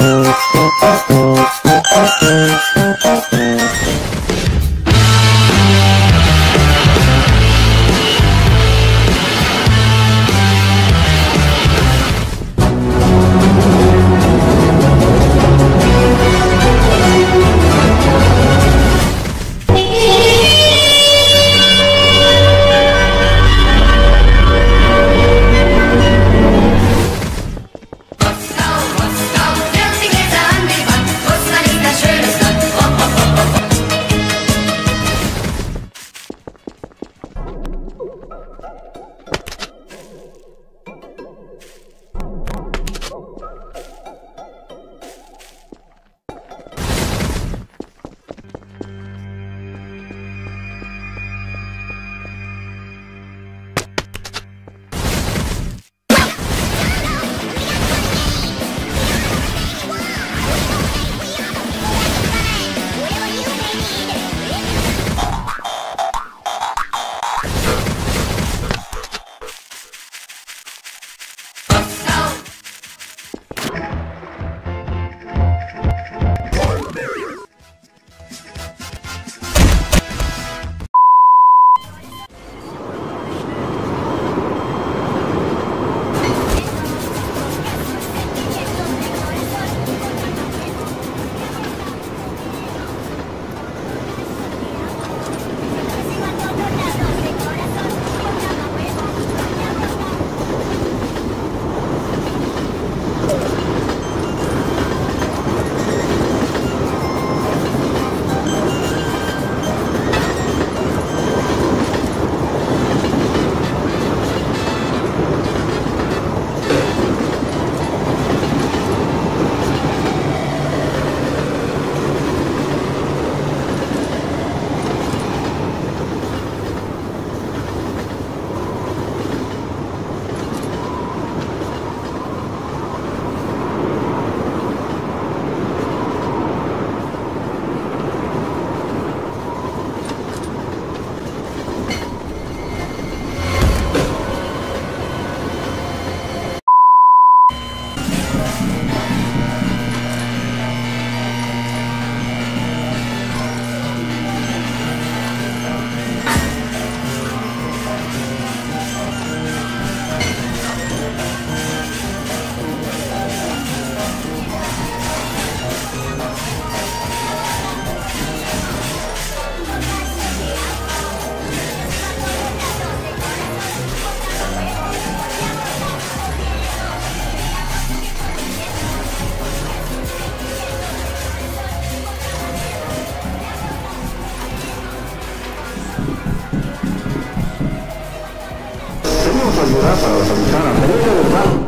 Thank seguridad para los.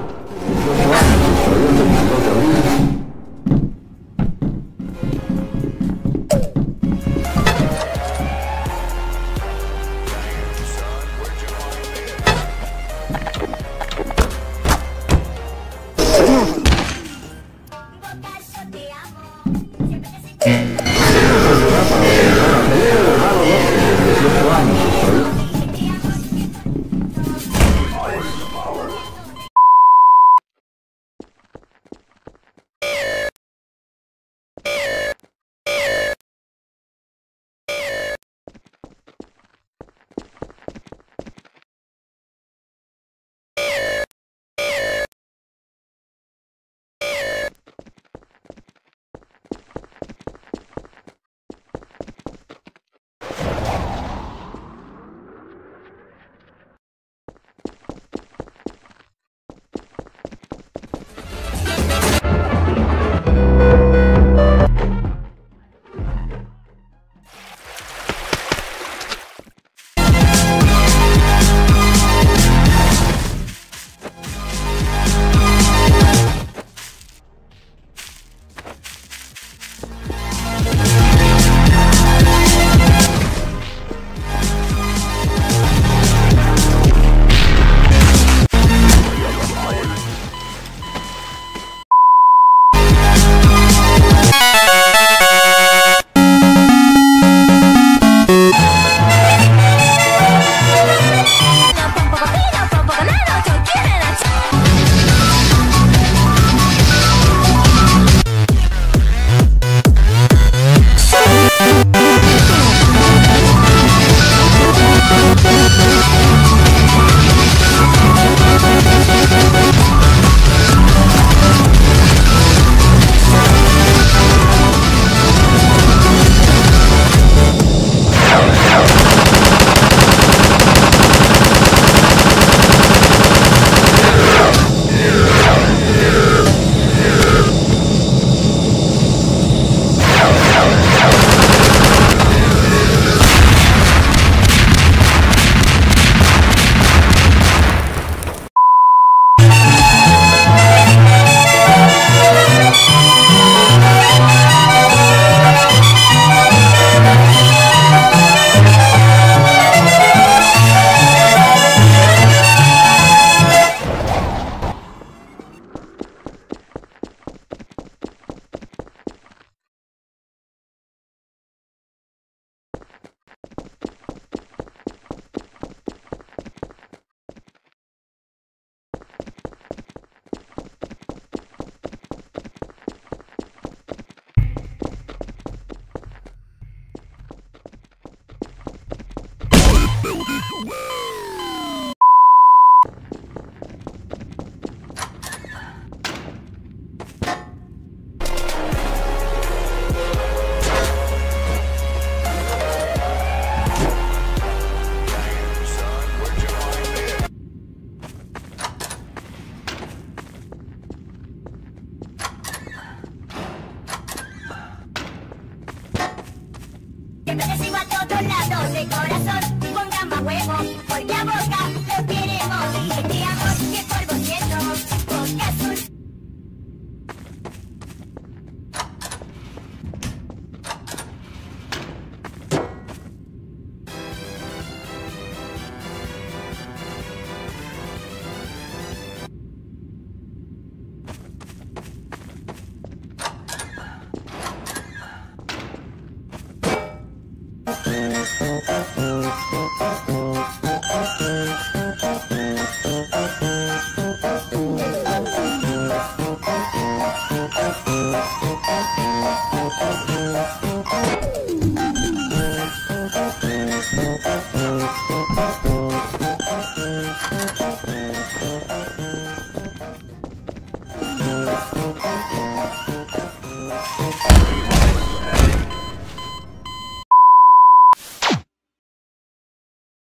Woo! Thank you.